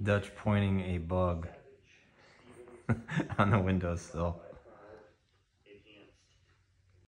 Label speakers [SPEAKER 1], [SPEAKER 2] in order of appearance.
[SPEAKER 1] Dutch pointing a bug on the windowsill.